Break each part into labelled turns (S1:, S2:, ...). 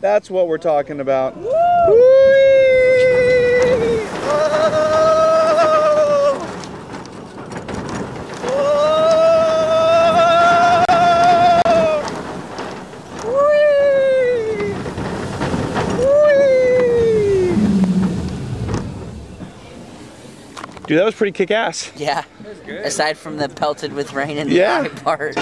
S1: That's what we're talking about. Woo! Dude, that was pretty kick-ass.
S2: Yeah. Aside from the pelted with rain in the
S1: Yeah.
S2: eye part.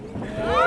S2: Oh!